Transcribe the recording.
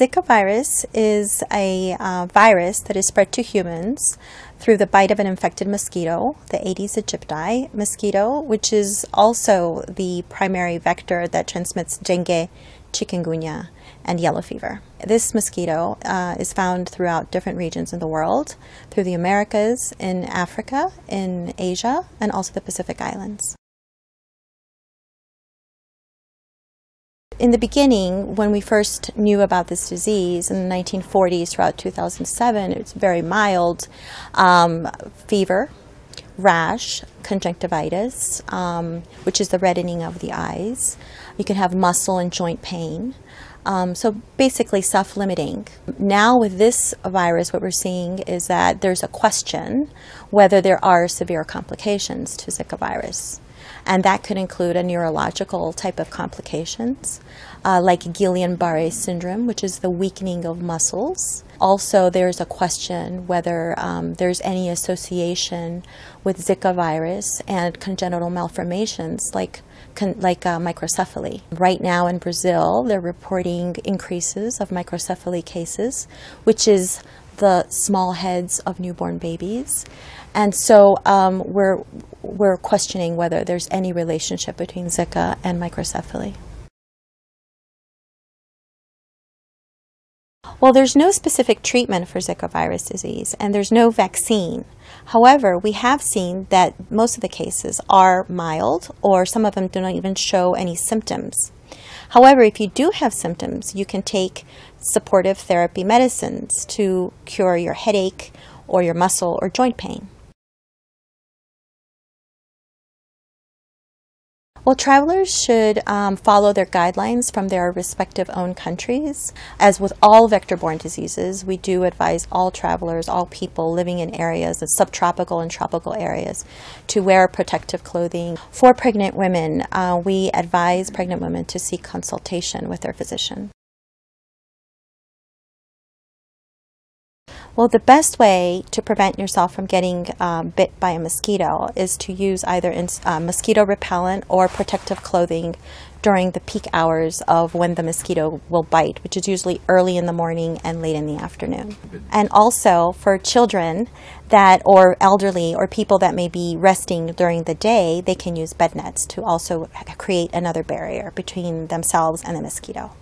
Zika virus is a uh, virus that is spread to humans through the bite of an infected mosquito, the Aedes aegypti mosquito, which is also the primary vector that transmits dengue, chikungunya, and yellow fever. This mosquito uh, is found throughout different regions in the world, through the Americas, in Africa, in Asia, and also the Pacific Islands. In the beginning, when we first knew about this disease in the 1940s throughout 2007, it was very mild um, fever, rash, conjunctivitis, um, which is the reddening of the eyes. You can have muscle and joint pain. Um, so basically self-limiting. Now with this virus, what we're seeing is that there's a question whether there are severe complications to Zika virus and that could include a neurological type of complications, uh, like Guillain-Barré syndrome, which is the weakening of muscles. Also, there's a question whether um, there's any association with Zika virus and congenital malformations like like uh, microcephaly. Right now in Brazil, they're reporting increases of microcephaly cases, which is the small heads of newborn babies. And so um, we're, we're questioning whether there's any relationship between Zika and microcephaly. Well, there's no specific treatment for Zika virus disease, and there's no vaccine. However, we have seen that most of the cases are mild, or some of them do not even show any symptoms. However, if you do have symptoms, you can take supportive therapy medicines to cure your headache or your muscle or joint pain. Well, travelers should um, follow their guidelines from their respective own countries. As with all vector-borne diseases, we do advise all travelers, all people living in areas, that subtropical and tropical areas, to wear protective clothing. For pregnant women, uh, we advise pregnant women to seek consultation with their physician. Well, the best way to prevent yourself from getting um, bit by a mosquito is to use either uh, mosquito repellent or protective clothing during the peak hours of when the mosquito will bite, which is usually early in the morning and late in the afternoon. And also for children that or elderly or people that may be resting during the day, they can use bed nets to also create another barrier between themselves and the mosquito.